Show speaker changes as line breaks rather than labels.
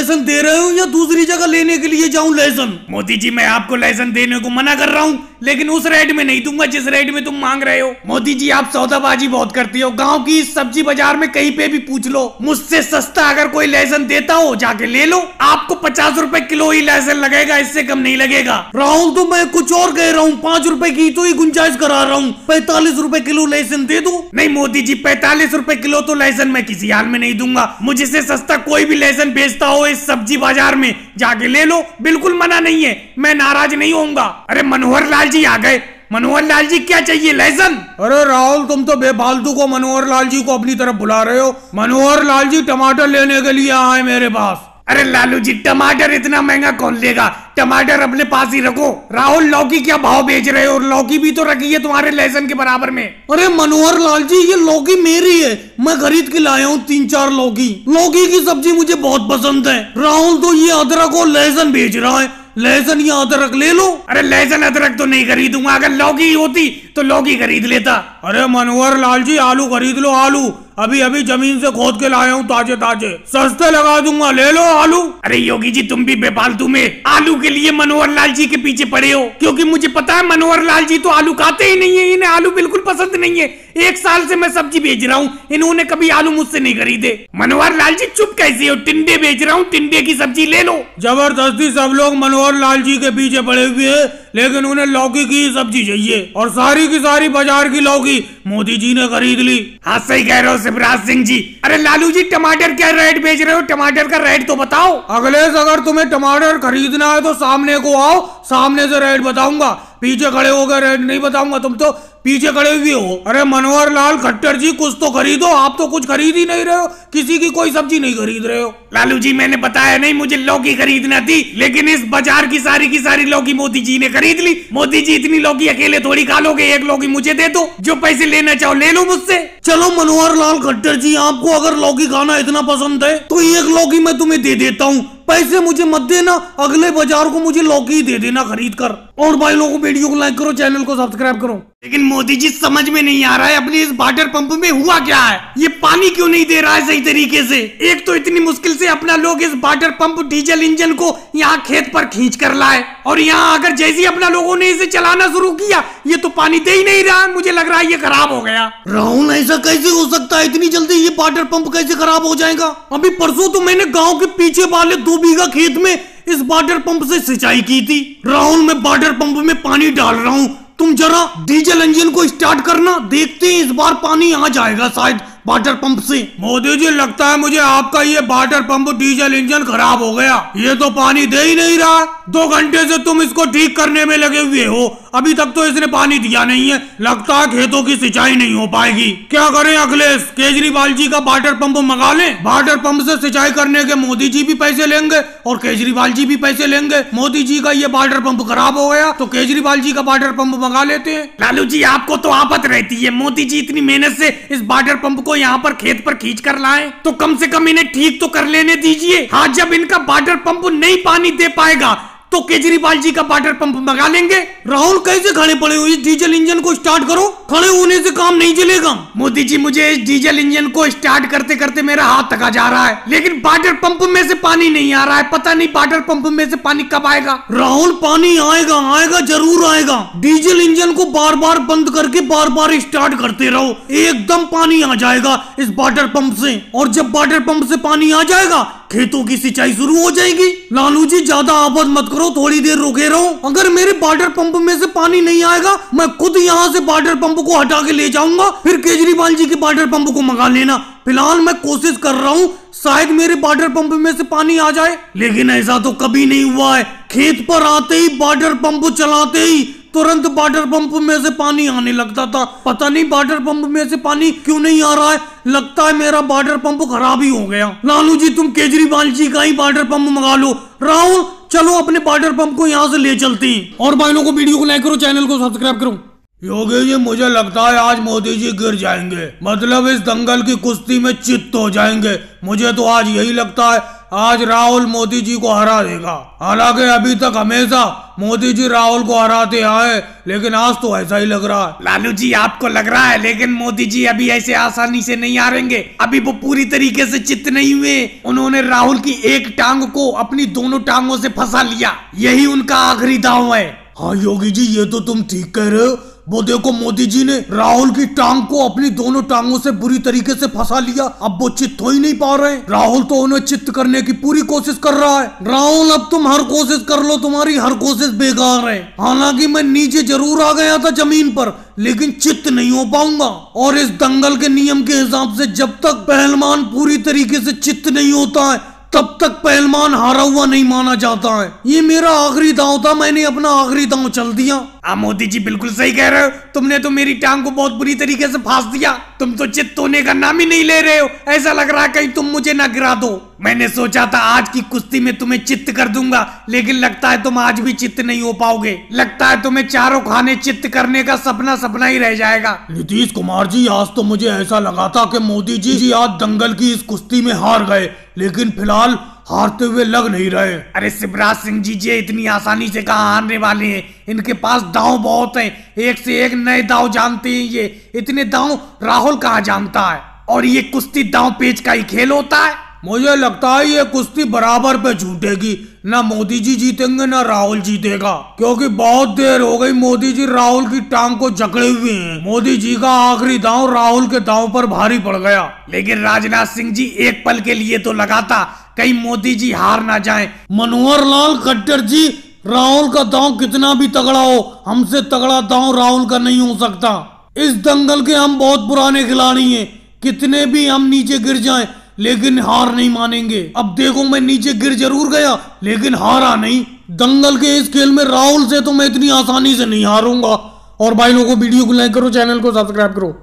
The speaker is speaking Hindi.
लाइसेंस दे रहे हो या दूसरी जगह लेने के लिए जाऊँ लाइसेंस मोदी जी, मैं आपको लाइसेंस देने को मना कर रहा हूँ। लेकिन उस रेट में नहीं दूँगा जिस रेट में तुम मांग रहे हो। मोदी जी, आप सौदाबाजी बहुत करती हो। गाँव की सब्ज़ी बाज़ार में कहीं पे भी पूछ लो। मुझसे सस्ता अगर कोई लाइसेंस देता हो, जाके ले लो। आपको पचास रूपए किलो ही लाइसेंस लगेगा, इससे कम नहीं लगेगा। राहुल तो मैं कुछ और कह रहा हूँ। पाँच रूपए की तो ही गुंजाइश करा रहा हूँ। पैतालीस रूपए किलो लाइसेंस दे दो? नहीं मोदी जी, पैतालीस रूपए किलो तो लाइसेंस मैं किसी हाल में नहीं दूँगा। मुझे सस्ता कोई भी लाइसेंस बेचता हो इस सब्ज़ी बाज़ार में, जाके ले लो। बिल्कुल मना नहीं है। मैं नाराज़ नहीं होऊँगा। अरे मनोहर लाल जी आ गए। मनोहर लाल जी क्या चाहिए? लाइसेंस अरे राहुल तुम तो बेफालतू को मनोहर लाल जी को अपनी तरफ़ बुला रहे हो। मनोहर लाल जी टमाटर लेने के लिए आए मेरे पास। अरे लालू जी टमाटर इतना महँगा कौन लेगा? टमाटर अपने पास ही रखो। राहुल लौकी क्या भाव बेच रहे हो? और लौकी भी तो रखी है तुम्हारे लहसन के बराबर में। अरे मनोहर लाल जी ये लौकी मेरी है। मैं खरीद के लाया हूँ तीन चार लौकी। लौकी की सब्ज़ी मुझे बहुत पसंद है। राहुल तो ये अदरक और लहसन बेच रहा है। लहसन या अदरक ले लो। अरे लहसन अदरक तो नहीं खरीदूँगा। अगर लौकी होती तो लौकी खरीद लेता। अरे मनोहर लाल जी आलू खरीद लो आलू। अभी अभी ज़मीन से खोद के लाया हूँ ताजे ताजे। सस्ते लगा दूँगा ले लो आलू। अरे योगी जी तुम भी बेफालतू में आलू के लिए मनोहर लाल जी के पीछे पड़े हो। क्योंकि मुझे पता है मनोहर लाल जी तो आलू खाते ही नहीं है इन्हें आलू बिल्कुल पसंद नहीं है। एक साल से मैं सब्ज़ी बेच रहा हूँ इन्होंने कभी आलू मुझसे नहीं खरीदे। मनोहर लाल जी चुप कैसे हो? टिंडे बेच रहा हूँ टिंडे की सब्ज़ी ले लो। ज़बरदस्ती सब लोग मनोहर लाल जी के पीछे पड़े हुए हैं। लेकिन उन्हें लौकी की सब्ज़ी चाहिए और सारी की सारी बाज़ार की लौकी मोदी जी ने खरीद ली। हाँ सही कह रहे हो शिवराज सिंह जी। अरे लालू जी टमाटर क्या रेट बेच रहे हो? टमाटर का रेट तो बताओ। अगले अगर तुम्हें टमाटर खरीदना है तो सामने को आओ सामने से रेट बताऊँगा। पीछे खड़े हो गए नहीं बताऊँगा तुम तो। पीछे खड़े हुए हो। अरे मनोहर लाल खट्टर जी कुछ तो खरीदो आप तो कुछ खरीद ही नहीं रहे हो। किसी की कोई सब्ज़ी नहीं खरीद रहे हो। लालू जी मैंने बताया नहीं मुझे लौकी खरीदना थी लेकिन इस बाज़ार की सारी की सारी लौकी मोदी जी ने खरीद ली। मोदी जी इतनी लौकी अकेले थोड़ी खा लोगे एक लौकी मुझे दे दो। जो पैसे लेना चाहो ले लो मुझसे। चलो मनोहर लाल खट्टर जी आपको अगर लौकी खाना इतना पसंद है तो एक लौकी मैं तुम्हें दे देता हूँ। पैसे मुझे मत देना अगले बाज़ार को मुझे लौकी दे देना खरीद कर और भाई लोगों वीडियो को लाइक करो चैनल को सब्सक्राइब करो। लेकिन मोदी जी समझ में नहीं आ रहा है अपने इस वाटर पंप में हुआ क्या है? ये पानी क्यों नहीं दे रहा है सही तरीके से? एक तो इतनी मुश्किल से अपना लोग इस वाटर पंप डीजल इंजन को यहाँ खेत पर खींच कर लाए। और यहाँ आकर जैसे अपना लोगों ने इसे चलाना शुरू किया ये तो पानी दे ही नहीं रहा मुझे लग रहा है ये खराब हो गया। राहुल ऐसा कैसे हो सकता है? इतनी जल्दी ये वाटर पंप कैसे खराब हो जाएगा? अभी परसों तो मैंने गाँव के पीछे वाले दो बीघा खेत में इस वाटर पंप से सिंचाई की थी। राहुल, मैं वाटर पंप में पानी डाल रहा हूँ। तुम जरा डीजल इंजन को स्टार्ट करना, देखते हैं इस बार पानी आ जाएगा शायद वाटर पंप से। मोदी जी, लगता है मुझे आपका ये वाटर पंप डीजल इंजन खराब हो गया। ये तो पानी दे ही नहीं रहा। दो घंटे से तुम इसको ठीक करने में लगे हुए हो। अभी तक तो इसने पानी दिया नहीं है। लगता है खेतों की सिंचाई नहीं हो पाएगी। क्या करें अखिलेश केजरीवाल जी का वाटर पंप मंगा लें? वाटर पंप से सिंचाई करने के मोदी जी भी पैसे लेंगे और केजरीवाल जी भी पैसे लेंगे। मोदी जी का ये वाटर पंप खराब हो गया तो केजरीवाल जी का वाटर पंप मंगा लेते हैं। लालू जी, आपको तो आपत रहती है। मोदी जी इतनी मेहनत से इस वाटर पंप को यहाँ पर खेत पर खींच कर लाए। तो कम से कम इन्हें ठीक तो कर लेने दीजिए। हाँ जब इनका वाटर पंप नहीं पानी दे पाएगा तो केजरीवाल जी का वाटर पंप मंगा लेंगे। राहुल कैसे खड़े पड़े हो इस डीजल इंजन को स्टार्ट करो। खड़े होने से काम नहीं चलेगा। मोदी जी, मुझे इस डीजल इंजन को स्टार्ट करते करते मेरा हाथ थका जा रहा है। लेकिन वाटर पंप में से पानी नहीं आ रहा है। पता नहीं वाटर पंप में से पानी कब आएगा। राहुल, पानी आएगा आएगा, ज़रूर आएगा। डीजल इंजन को बार बार बंद करके बार बार स्टार्ट करते रहो। एकदम पानी आ जाएगा इस वाटर पंप से। और जब वाटर पंप से पानी आ जाएगा खेतों की सिंचाई शुरू हो जाएगी। लालू जी, ज़्यादा आबद मत करो, थोड़ी देर रुके रहो। अगर मेरे वाटर पंप में से पानी नहीं आएगा, मैं खुद यहाँ से वाटर पंप को हटा के ले जाऊँगा। फिर केजरीवाल जी के वाटर पंप को मंगा लेना। फ़िलहाल मैं कोशिश कर रहा हूँ, शायद मेरे वाटर पंप में से पानी आ जाए। लेकिन ऐसा तो कभी नहीं हुआ है। खेत पर आते ही वाटर पंप चलाते ही तुरंत वाटर पंप में से पानी आने लगता था। पता नहीं वाटर पंप में से पानी क्यों नहीं आ रहा है। लगता है मेरा वाटर पंप खराब ही हो गया। लालू जी, तुम केजरीवाल जी का ही वाटर पंप मंगा लो। राहुल, चलो अपने वाटर पंप को यहाँ से ले चलते हैं। और भाइयों को वीडियो को लाइक करो, चैनल को सब्सक्राइब करो। योगी जी, मुझे लगता है आज मोदी जी गिर जाएँगे। मतलब इस दंगल की कुश्ती में चित्त हो जाएँगे। मुझे तो आज यही लगता है आज राहुल मोदी जी को हरा देगा। हालाँकि अभी तक हमेशा मोदी जी राहुल को हराते आए लेकिन आज तो ऐसा ही लग रहा है। लालू जी आपको लग रहा है लेकिन मोदी जी अभी ऐसे आसानी से नहीं हारेंगे। अभी वो पूरी तरीके से चित्त नहीं हुए। उन्होंने राहुल की एक टांग को अपनी दोनों टांगों से फंसा लिया। यही उनका आखिरी दाव है। हाँ योगी जी ये तो तुम ठीक कह रहे हो। वो देखो मोदी जी ने राहुल की टांग को अपनी दोनों टांगों से बुरी तरीके से फंसा लिया। अब वो चित्त हो ही नहीं पा रहे। राहुल तो उन्हें चित्त करने की पूरी कोशिश कर रहा है। राहुल, अब तुम हर कोशिश कर लो, तुम्हारी हर कोशिश बेकार है। हालाँकि मैं नीचे ज़रूर आ गया था ज़मीन पर, लेकिन चित्त नहीं हो पाऊँगा। और इस दंगल के नियम के हिसाब से जब तक पहलवान पूरी तरीके से चित्त नहीं होता है तब तक पहलवान हारा हुआ नहीं माना जाता है। ये मेरा आखिरी दांव था, मैंने अपना आखिरी दांव चल दिया। आ मोदी जी बिल्कुल सही कह रहे हो। तुमने तो मेरी टांग को बहुत बुरी तरीके से फांस दिया। तुम तो चित्त होने का नाम ही नहीं ले रहे हो। ऐसा लग रहा है कहीं तुम मुझे ना गिरा दो। मैंने सोचा था आज की कुश्ती में तुम्हें चित्त कर दूँगा लेकिन लगता है तुम आज भी चित्त नहीं हो पाओगे। लगता है तुम्हें चारों खाने चित्त करने का सपना सपना ही रह जाएगा। नीतीश कुमार जी आज तो मुझे ऐसा लगा था कि मोदी जी जी आज दंगल की इस कुश्ती में हार गए लेकिन फ़िलहाल हारते हुए लग नहीं रहे। अरे शिवराज सिंह जी जी इतनी आसानी से कहा हारने वाले हैं? इनके पास दाव बहुत हैं। एक से एक नए दाव जानते हैं ये। इतने दाव राहुल कहाँ जानता है? और ये कुश्ती दाव पेच का ही खेल होता है। मुझे लगता है ये कुश्ती बराबर पे छूटेगी ना मोदी जी जीतेंगे, ना राहुल जीतेगा। क्योंकि बहुत देर हो गई मोदी जी राहुल की टांग को जकड़े हुए हैं। मोदी जी का आखिरी दांव राहुल के दांव पर भारी पड़ गया। लेकिन राजनाथ सिंह जी एक पल के लिए तो लगा था कहीं मोदी जी हार ना जाए। मनोहर लाल खट्टर जी, राहुल का दांव कितना भी तगड़ा हो, हमसे तगड़ा दांव राहुल का नहीं हो सकता। इस दंगल के हम बहुत पुराने खिलाड़ी हैं। कितने भी हम नीचे गिर जाएँ लेकिन हार नहीं मानेंगे। अब देखो मैं नीचे गिर ज़रूर गया, लेकिन हारा नहीं। दंगल के इस खेल में राहुल से तो मैं इतनी आसानी से नहीं हारूँगा। और भाई लोगों, वीडियो को लाइक करो, चैनल को सब्सक्राइब करो।